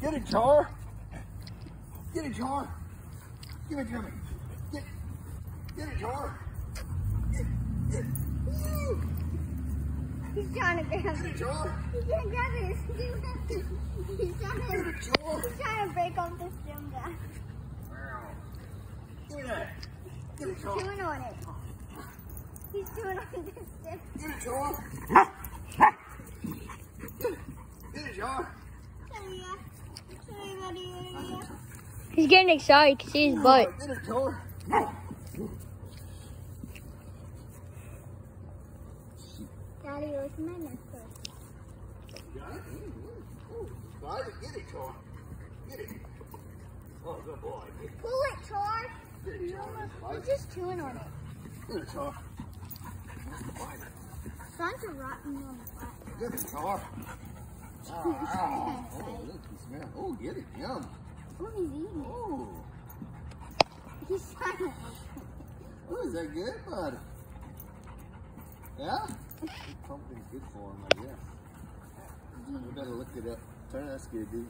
Get it, Char. Get it, Char. Give it to me. Get, get it, Char. Get, get. Woo. He's trying to grab Get it. it, Char. He can't grab it. He's trying to, Get it, Char. he's trying to break off the stem guy. Give me that. Get it, Char. Chewing on it. He's chewing on the stem. Get it, Char. Get it, it, Char. Sorry, oh, yeah. Sorry, buddy. Yeah. He's getting excited. You can see his butt. Get it, Char. Daddy, what's my necklace? Got it? Oh, slide it. Get it, Char. Get it. Oh, good boy. Pull it, Char. get it, Char. He's it. just chewing on it. Get it, Char. Son's a rotten on the butt. Get it, Char. Oh, ow. oh, smell. Oh, get it. Yum. Oh, he's eating. Oh, He's trying to. oh, is that good, bud? Yeah? Something's good for him, I guess. We better look it up. Turn that's good, dude.